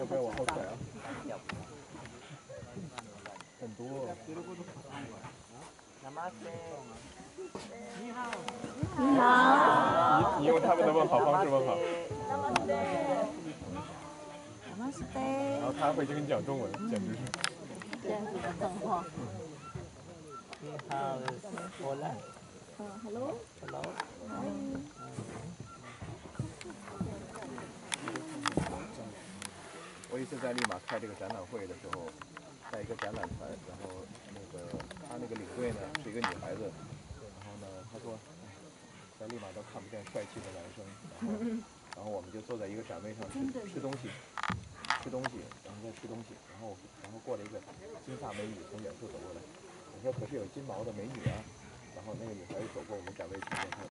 要不要往后甩啊？很多。你好。你好。你你用他们的问好。方式问好。然后他还会跟你讲中文，简直是。这样子的状况。你好，我来。，hello。hello。一次在利马开这个展览会的时候，在一个展览团，然后那个他那个领队呢是一个女孩子，然后呢她说，在利马都看不见帅气的男生，然后然后我们就坐在一个展位上吃吃东西，吃东西，然后在吃东西，然后然后过来一个金发美女从远处走过来，我说可是有金毛的美女啊，然后那个女孩子走过我们展位前面。